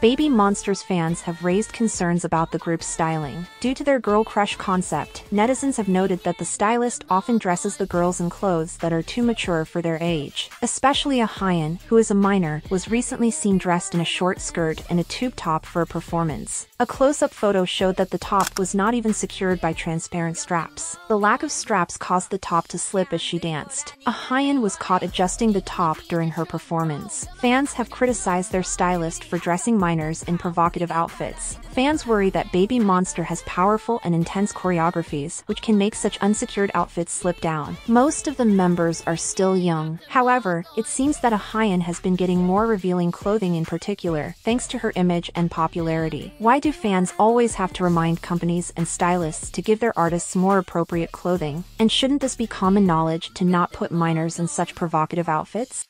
Baby Monsters fans have raised concerns about the group's styling. Due to their girl crush concept, netizens have noted that the stylist often dresses the girls in clothes that are too mature for their age. Especially Ah Hyun, who is a minor, was recently seen dressed in a short skirt and a tube top for a performance. A close-up photo showed that the top was not even secured by transparent straps. The lack of straps caused the top to slip as she danced. Ah Hyun was caught adjusting the top during her performance. Fans have criticized their stylist for dressing minors in provocative outfits. Fans worry that Baby Monster has powerful and intense choreographies, which can make such unsecured outfits slip down. Most of the members are still young. However, it seems that Ah Hyun has been getting more revealing clothing in particular, thanks to her image and popularity. Why do fans always have to remind companies and stylists to give their artists more appropriate clothing? And shouldn't this be common knowledge to not put minors in such provocative outfits?